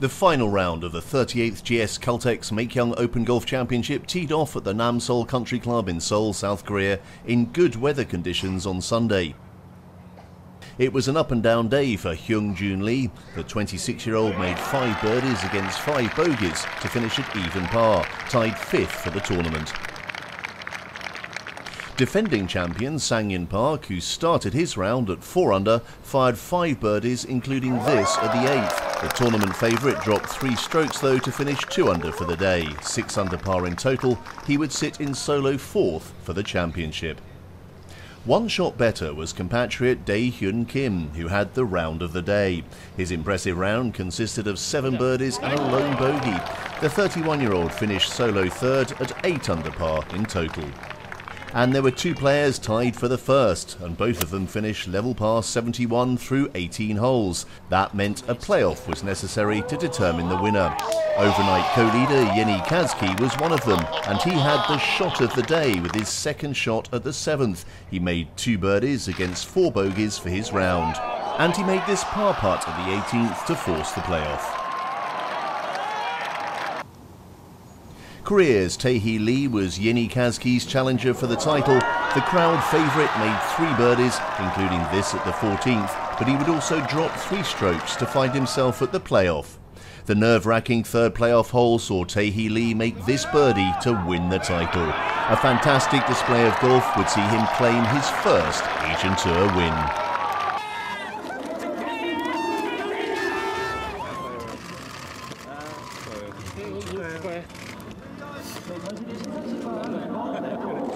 The final round of the 38th GS Caltex Maekyung Open Golf Championship teed off at the Namseoul Country Club in Seoul, South Korea in good weather conditions on Sunday. It was an up and down day for Hyung Joon Lee. The 26 year old made five birdies against five bogeys to finish at even par, tied fifth for the tournament. Defending champion Sang Park, who started his round at 4 under, fired 5 birdies including this at the 8th. The tournament favourite dropped 3 strokes though to finish 2 under for the day. 6 under par in total, he would sit in solo 4th for the championship. One shot better was compatriot Dae Hyun Kim, who had the round of the day. His impressive round consisted of seven birdies and a lone bogey. The 31 year old finished solo third at 8 under par in total and there were two players tied for the first, and both of them finished level par 71 through 18 holes. That meant a playoff was necessary to determine the winner. Overnight co-leader Janne Kaske was one of them, and he had the shot of the day with his second shot at the seventh. He made two birdies against four bogeys for his round, and he made this par putt at the 18th to force the playoff. careers, Taehee Lee was Janne Kaske's challenger for the title. The crowd favourite made three birdies, including this at the 14th, but he would also drop three strokes to find himself at the playoff. The nerve wracking third playoff hole saw Taehee Lee make this birdie to win the title. A fantastic display of golf would see him claim his first Asian Tour win. 美团新年新餐系统来买包来购